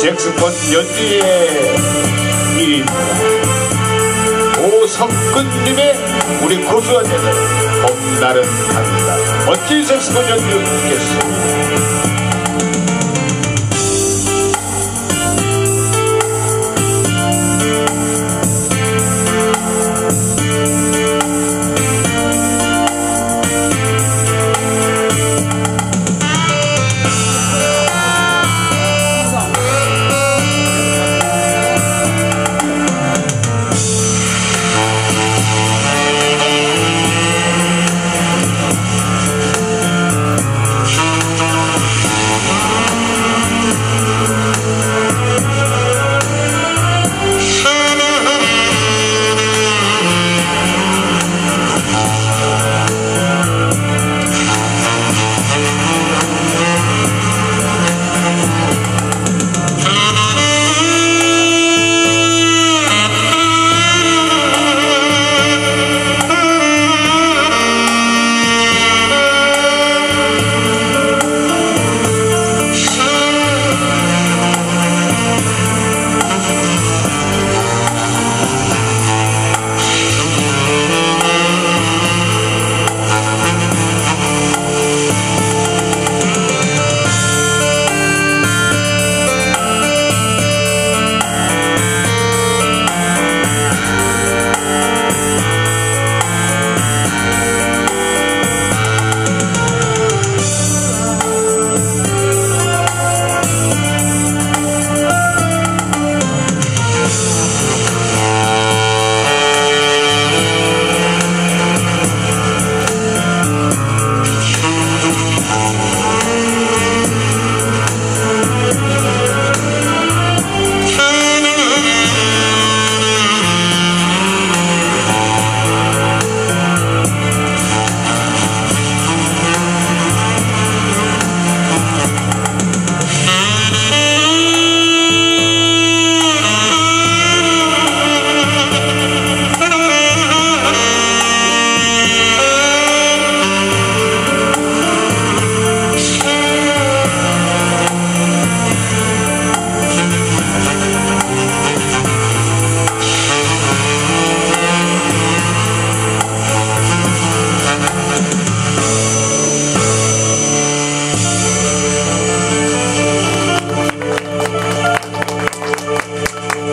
섹스폰 연주의 일입니다. 오성근님의 우리 고수한 예들 봄날은 갑니다. 멋진 섹스폰 연주 듣겠습니다.